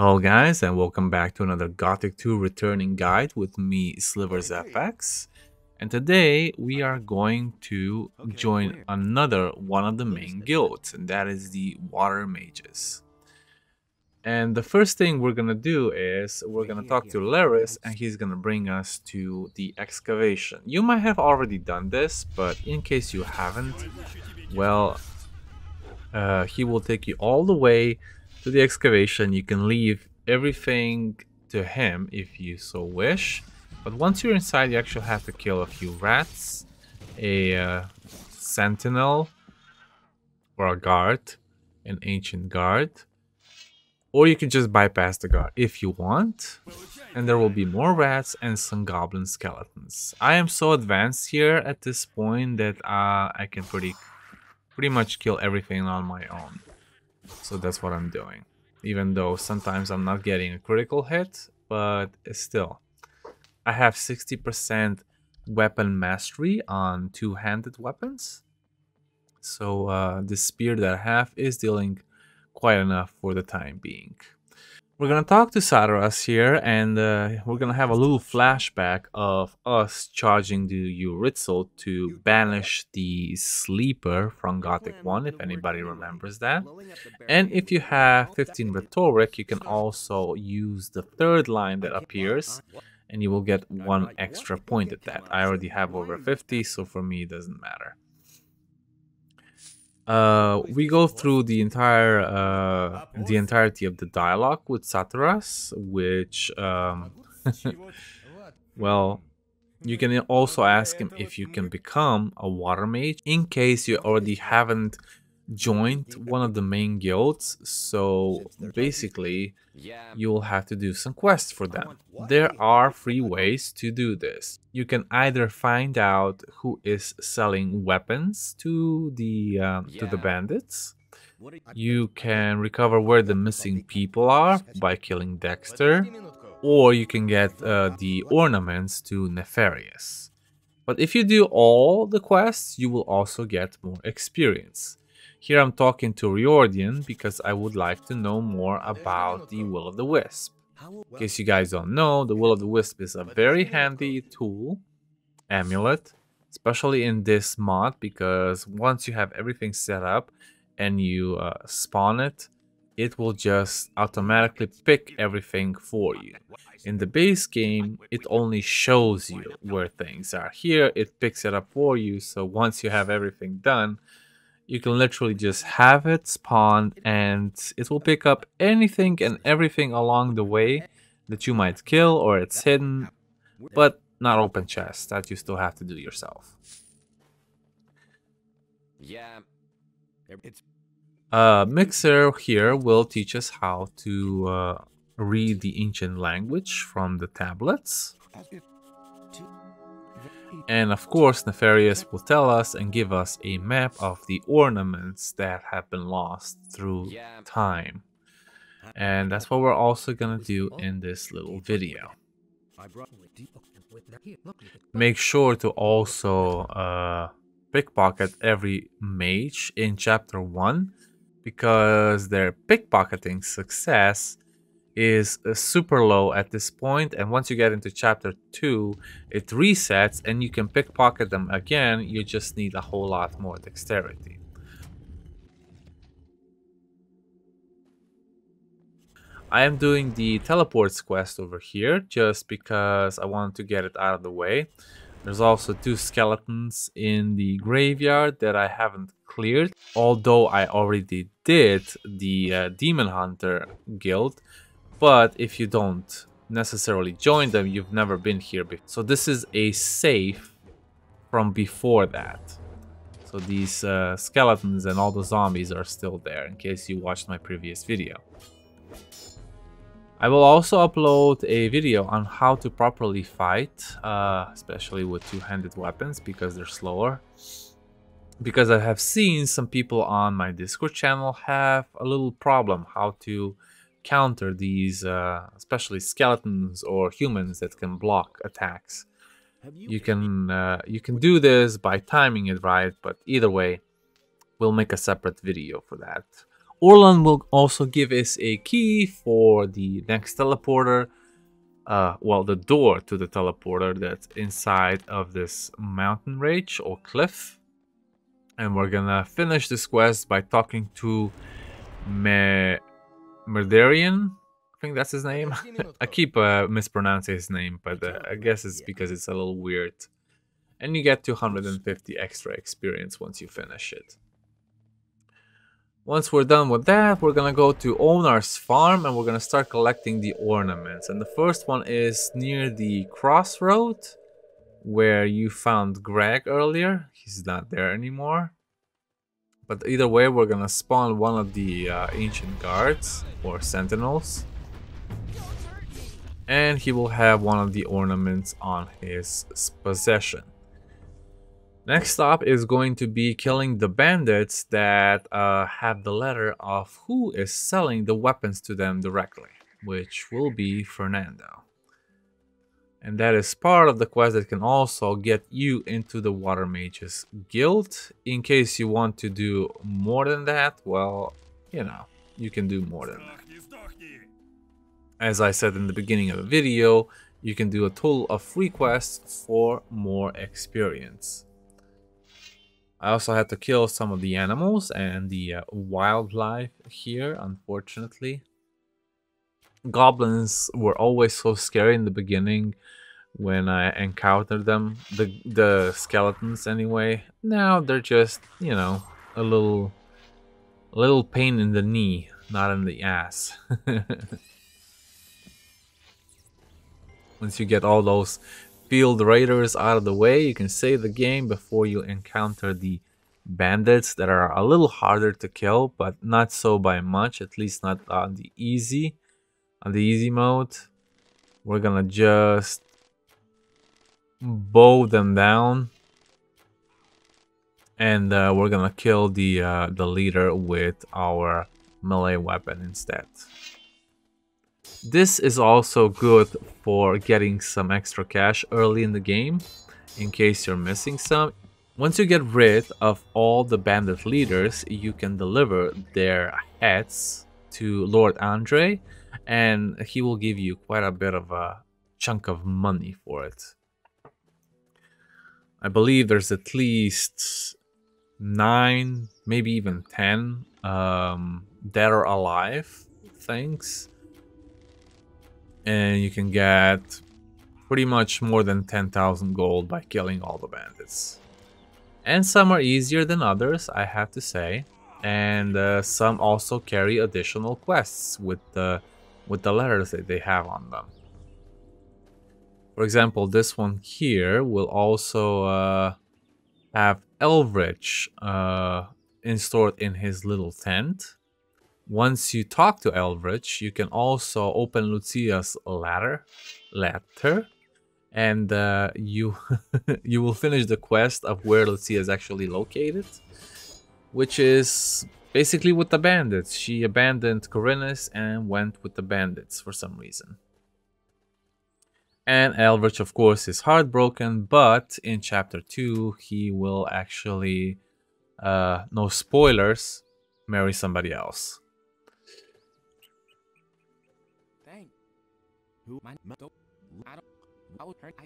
Hello guys and welcome back to another Gothic 2 returning guide with me Sliverz FX and today we are going to join another one of the main guilds and that is the Water Mages. And the first thing we're gonna do is we're gonna talk to Lares and he's gonna bring us to the excavation. You might have already done this but in case you haven't, well uh, he will take you all the way to the excavation. You can leave everything to him if you so wish. But once you're inside, you actually have to kill a few rats, a uh, sentinel, or a guard, an ancient guard. Or you can just bypass the guard if you want. And there will be more rats and some goblin skeletons. I am so advanced here at this point that uh, I can pretty, pretty much kill everything on my own. So that's what I'm doing. Even though sometimes I'm not getting a critical hit, but still. I have 60% weapon mastery on two-handed weapons. So uh, the spear that I have is dealing quite enough for the time being. We're gonna talk to Saturas here, and uh, we're gonna have a little flashback of us charging the Uriziel to banish the Sleeper from Gothic 1, if anybody remembers that. And if you have 15 Rhetoric, you can also use the third line that appears, and you will get one extra point at that. I already have over 50, so for me it doesn't matter. Uh, we go through the entire uh, the entirety of the dialogue with Saturas, which um, well, you can also ask him if you can become a water mage in case you already haven't joined one of the main guilds. So basically, you'll have to do some quests for them. There are three ways to do this. You can either find out who is selling weapons to the um, to the bandits. You can recover where the missing people are by killing Dexter, or you can get uh, the ornaments to Nefarius. But if you do all the quests, you will also get more experience. Here I'm talking to Riordian because I would like to know more about the Will of the Wisp. In case you guys don't know, the Will of the Wisp is a very handy tool, amulet, especially in this mod because once you have everything set up and you uh, spawn it, it will just automatically pick everything for you. In the base game, it only shows you where things are. Here, it picks it up for you, so once you have everything done, you can literally just have it spawn and it will pick up anything and everything along the way that you might kill or it's hidden, but not open chests that you still have to do yourself. Yeah, it's uh, Myxir here will teach us how to uh, read the ancient language from the tablets. And of course, Nefarius will tell us and give us a map of the ornaments that have been lost through time. And that's what we're also gonna do in this little video. Make sure to also uh, pickpocket every mage in chapter 1 because their pickpocketing success is uh, super low at this point and once you get into chapter 2 it resets and you can pickpocket them again. You just need a whole lot more dexterity. I am doing the teleports quest over here just because I wanted to get it out of the way. There's also two skeletons in the graveyard that I haven't cleared although I already did the uh, demon hunter guild but if you don't necessarily join them, you've never been here before. So this is a safe from before that. So these uh, skeletons and all the zombies are still there in case you watched my previous video. I will also upload a video on how to properly fight, uh, especially with two-handed weapons because they're slower. Because I have seen some people on my Discord channel have a little problem how to counter these, uh, especially skeletons or humans that can block attacks. You can uh, you can do this by timing it right, but either way, we'll make a separate video for that. Orlan will also give us a key for the next teleporter. Uh, well, the door to the teleporter that's inside of this mountain range or cliff. And we're gonna finish this quest by talking to Me Merdarion. I think that's his name. I keep uh, mispronouncing his name, but uh, I guess it's because it's a little weird. And you get 250 extra experience once you finish it. Once we're done with that, we're gonna go to Onar's farm and we're gonna start collecting the ornaments. And the first one is near the crossroad where you found Greg earlier. He's not there anymore. But either way, we're gonna spawn one of the uh, ancient guards or sentinels. And he will have one of the ornaments on his possession. Next stop is going to be killing the bandits that uh, have the letter of who is selling the weapons to them directly, which will be Fernando. And that is part of the quest that can also get you into the Water Mages Guild. In case you want to do more than that, well, you know, you can do more than that. As I said in the beginning of the video, you can do a total of 3 quests for more experience. I also had to kill some of the animals and the uh, wildlife here, unfortunately. Goblins were always so scary in the beginning when I encountered them. The, the skeletons anyway. Now they're just, you know, a little, a little pain in the knee, not in the ass. Once you get all those field raiders out of the way, you can save the game before you encounter the bandits that are a little harder to kill, but not so by much, at least not on the easy. On the easy mode, we're gonna just bow them down and uh, we're gonna kill the uh, the leader with our melee weapon instead. This is also good for getting some extra cash early in the game, in case you're missing some. Once you get rid of all the bandit leaders, you can deliver their heads to Lord Andre, and he will give you quite a bit of a chunk of money for it. I believe there's at least nine, maybe even ten um, dead or alive things and you can get pretty much more than 10,000 gold by killing all the bandits. And some are easier than others, I have to say. And uh, some also carry additional quests with the with the letters that they have on them. For example, this one here will also uh, have Elvrich uh, installed in his little tent. Once you talk to Elvrich, you can also open Lucia's ladder, letter, and uh, you you will finish the quest of where Lucia is actually located, which is basically with the bandits. She abandoned Khorinis and went with the bandits for some reason. And Elvrich, of course, is heartbroken, but in chapter 2, he will actually, uh, no spoilers, marry somebody else.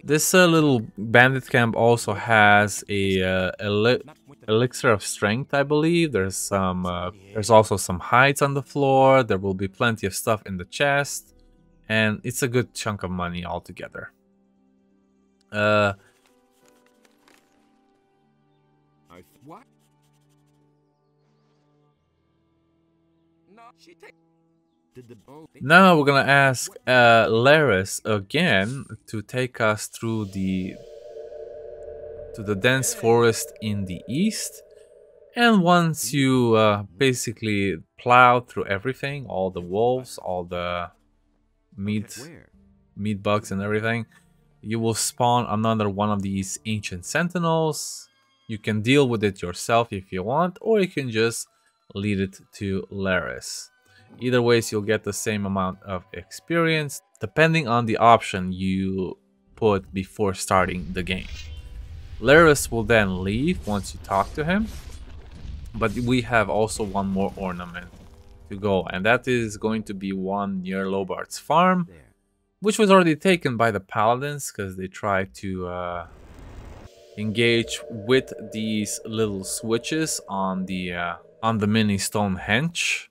This uh, little bandit camp also has a uh, eli elixir of strength, I believe. There's some. Uh, there's also some hides on the floor. There will be plenty of stuff in the chest, and it's a good chunk of money altogether. Now we're gonna ask uh, Lares again to take us through the to the dense forest in the east. And once you uh, basically plow through everything, all the wolves, all the meat, meat bugs and everything, you will spawn another one of these ancient sentinels. You can deal with it yourself if you want, or you can just lead it to Lares. Either ways, you'll get the same amount of experience, depending on the option you put before starting the game. Lares will then leave once you talk to him, but we have also one more ornament to go, and that is going to be one near Lobart's farm, which was already taken by the paladins because they tried to uh, engage with these little switches on the uh, on the mini Stonehenge.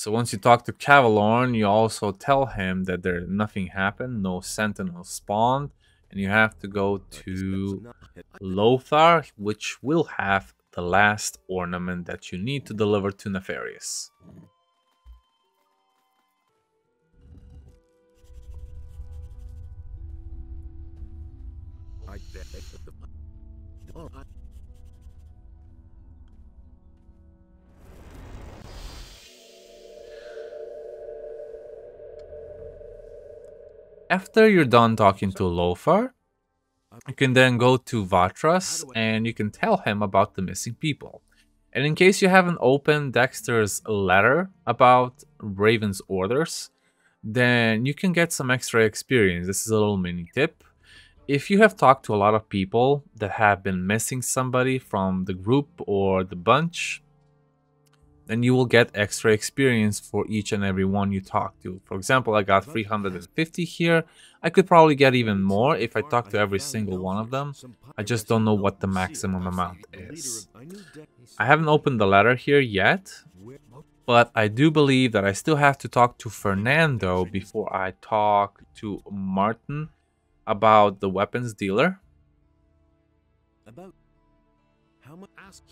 So once you talk to Cavalorn, you also tell him that there nothing happened, no sentinel spawned, and you have to go to Lothar, which will have the last ornament that you need to deliver to Nefarius. I bet. After you're done talking to Lothar, you can then go to Vatras and you can tell him about the missing people. And in case you haven't opened Dexter's letter about Raven's orders, then you can get some extra experience. This is a little mini tip. If you have talked to a lot of people that have been missing somebody from the group or the bunch, then you will get extra experience for each and every one you talk to. For example, I got 350 here. I could probably get even more if I talk to every single one of them. I just don't know what the maximum amount is. I haven't opened the letter here yet, but I do believe that I still have to talk to Fernando before I talk to Martin about the weapons dealer. About how much? Ask.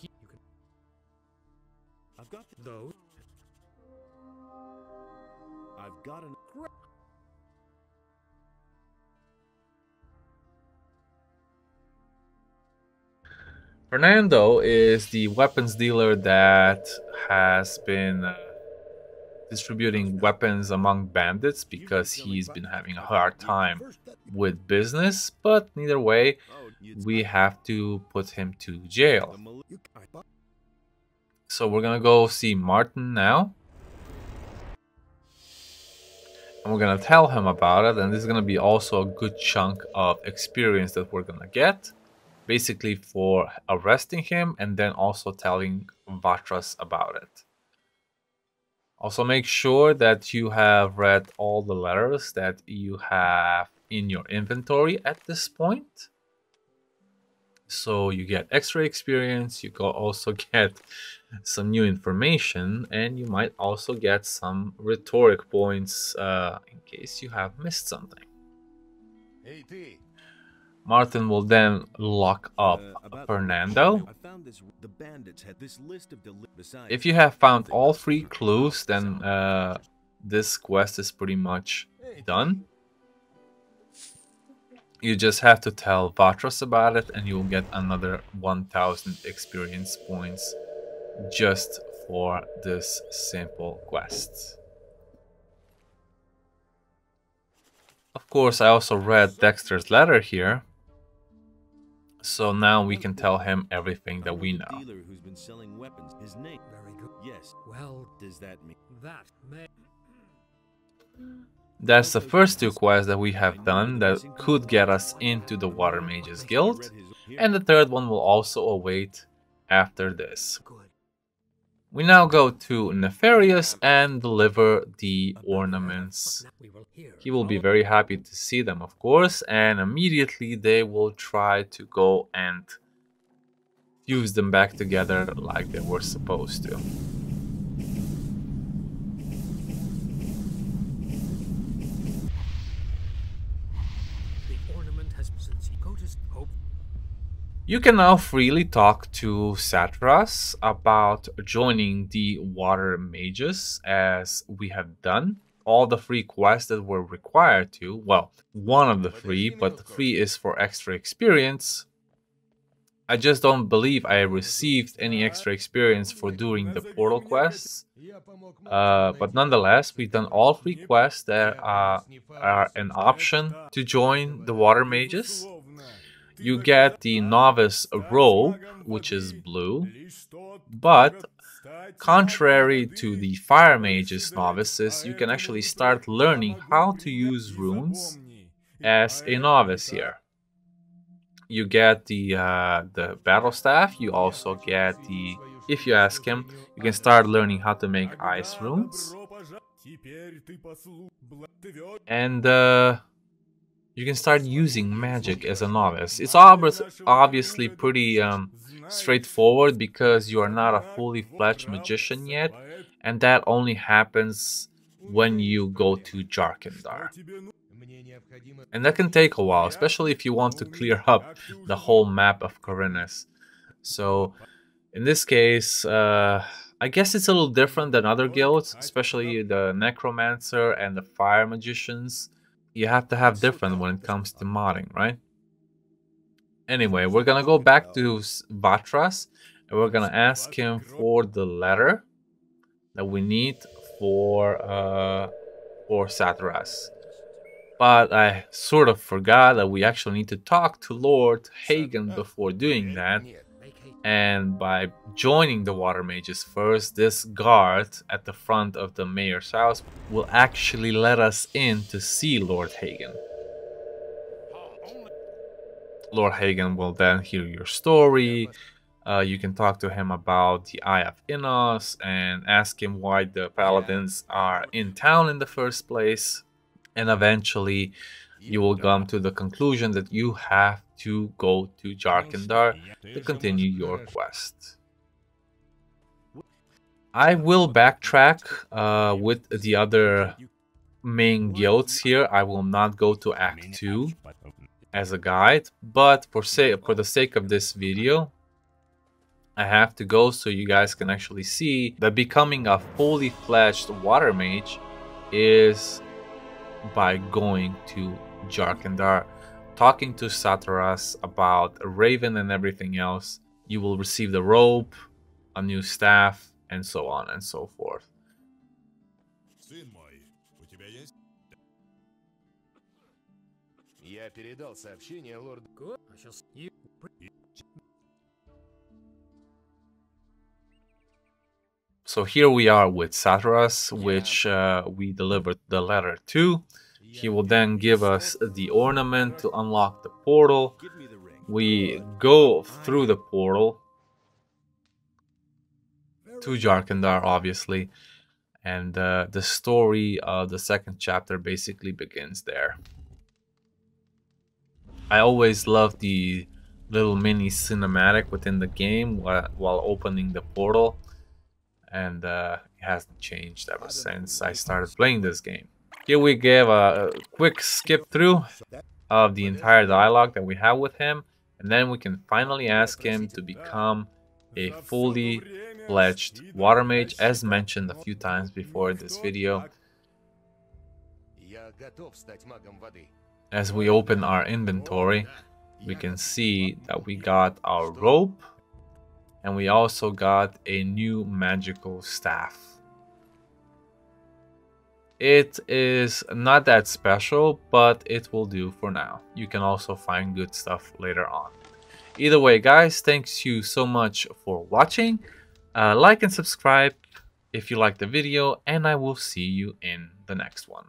I've got those. I've got an. Fernando is the weapons dealer that has been uh, distributing weapons among bandits because he's been having a hard time with business, but neither way, we have to put him to jail. So we're gonna go see Martin now. And we're gonna tell him about it, and this is gonna be also a good chunk of experience that we're gonna get. Basically for arresting him and then also telling Vatras about it. Also make sure that you have read all the letters that you have in your inventory at this point. So you get extra experience, you go also get some new information, and you might also get some rhetoric points uh, in case you have missed something. Hey, Martin will then lock up Uh, Fernando. This. The bandits had this list of deli- besides. If you have found all three clues, then uh, this quest is pretty much done. You just have to tell Vatras about it, and you'll get another 1000 experience points just for this simple quest. Of course, I also read Dexter's letter here, so now we can tell him everything that we know. dealer who's been selling weapons. His name. Very good. Yes. Well, Does that mean? that may. That's the first two quests that we have done that could get us into the Water Mages Guild, and the third one will also await after this. We now go to Nefarius and deliver the ornaments. He will be very happy to see them, of course, and immediately they will try to go and fuse them back together like they were supposed to. The ornament has since he coated hope. You can now freely talk to Saturas about joining the Water Mages as we have done. All the free quests that were required to, well, one of the three, but the three is for extra experience. I just don't believe I received any extra experience for doing the portal quests. Uh, but nonetheless, we've done all three quests that uh, are an option to join the Water Mages. You get the novice robe, which is blue, but contrary to the fire mages novices, you can actually start learning how to use runes as a novice here. You get the uh, the battle staff. You also get the if you ask him, you can start learning how to make ice runes. And uh, you can start using magic as a novice. It's obviously pretty um, straightforward because you are not a fully fledged magician yet, and that only happens when you go to Jharkendar. And that can take a while, especially if you want to clear up the whole map of Khorinis. So, in this case, uh, I guess it's a little different than other guilds, especially the Necromancer and the Fire Magicians. You have to have different when it comes to modding, right? Anyway, we're gonna go back to Vatras and we're gonna ask him for the letter that we need for uh, for Saturas. But I sort of forgot that we actually need to talk to Lord Hagen before doing that. And by joining the Water Mages first, this guard at the front of the mayor's house will actually let us in to see Lord Hagen. Lord Hagen will then hear your story. Uh, you can talk to him about the Eye of Innos and ask him why the paladins are in town in the first place. And eventually, you will come to the conclusion that you have to go to Jharkendar to continue your quest. I will backtrack uh, with the other main guilds here. I will not go to Act 2 as a guide, but for say for the sake of this video, I have to go so you guys can actually see that becoming a fully fledged water mage is by going to Jharkendar talking to Saturas about Raven and everything else. You will receive the rope, a new staff, and so on and so forth. So here we are with Saturas, which uh, we delivered the letter to. He will then give us the ornament to unlock the portal. We go through the portal to Jharkendar, obviously, and uh, the story of the second chapter basically begins there. I always love the little mini cinematic within the game while, opening the portal and uh, it hasn't changed ever since I started playing this game. Here we give a quick skip through of the entire dialogue that we have with him and then we can finally ask him to become a fully fledged water mage as mentioned a few times before in this video. As we open our inventory, we can see that we got our rope and we also got a new magical staff. It is not that special, but it will do for now. You can also find good stuff later on. Either way, guys, thanks you so much for watching. Uh, like and subscribe if you like the video, and I will see you in the next one.